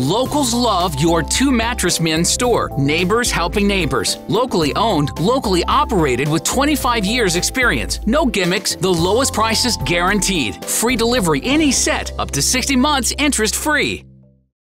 Locals love your two mattress men store. Neighbors helping neighbors. Locally owned, locally operated with 25 years experience. No gimmicks, the lowest prices guaranteed. Free delivery any set, up to 60 months interest free.